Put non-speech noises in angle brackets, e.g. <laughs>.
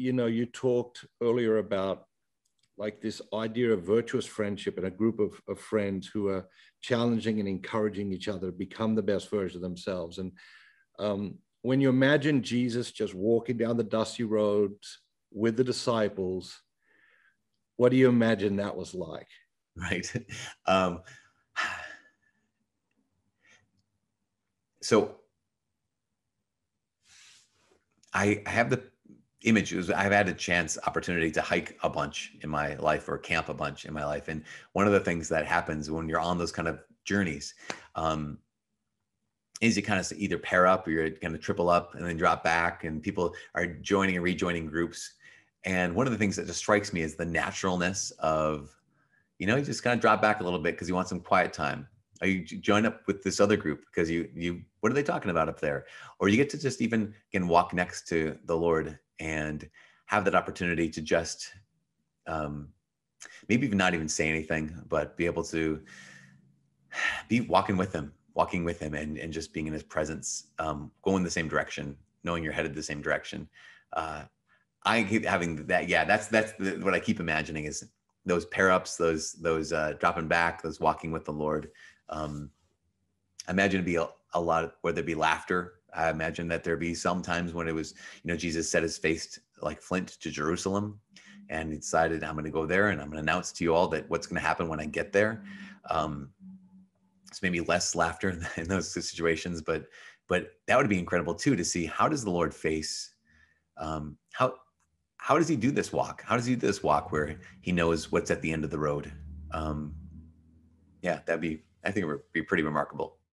you know, you talked earlier about like this idea of virtuous friendship and a group of, of friends who are challenging and encouraging each other to become the best version of themselves. And um, when you imagine Jesus just walking down the dusty roads with the disciples, what do you imagine that was like? Right. <laughs> Um, so I have the images. I've had a chance, opportunity to hike a bunch in my life or camp a bunch in my life. And one of the things that happens when you're on those kind of journeys um, is you kind of either pair up or you're kind of triple up and then drop back, and people are joining and rejoining groups. And one of the things that just strikes me is the naturalness of, you know, you just kind of drop back a little bit because you want some quiet time. You join up with this other group because you you what are they talking about up there? Or you get to just even again walk next to the Lord and have that opportunity to just um, maybe even not even say anything, but be able to be walking with him, walking with him, and and just being in his presence, um, going the same direction, knowing you're headed the same direction. Uh, I keep having that. Yeah, that's that's the, what I keep imagining is those pair ups, those those uh, dropping back, those walking with the Lord. Um, I imagine it'd be a, a lot of, where there'd be laughter. I imagine that there'd be some times when it was, you know, Jesus set his face like flint to Jerusalem and he decided I'm going to go there and I'm going to announce to you all that what's going to happen when I get there. Um, it's maybe less laughter <laughs> in those situations, but but that would be incredible too to see how does the Lord face um, how how does he do this walk? How does he do this walk where he knows what's at the end of the road? Um, yeah, that'd be I think it would be pretty remarkable.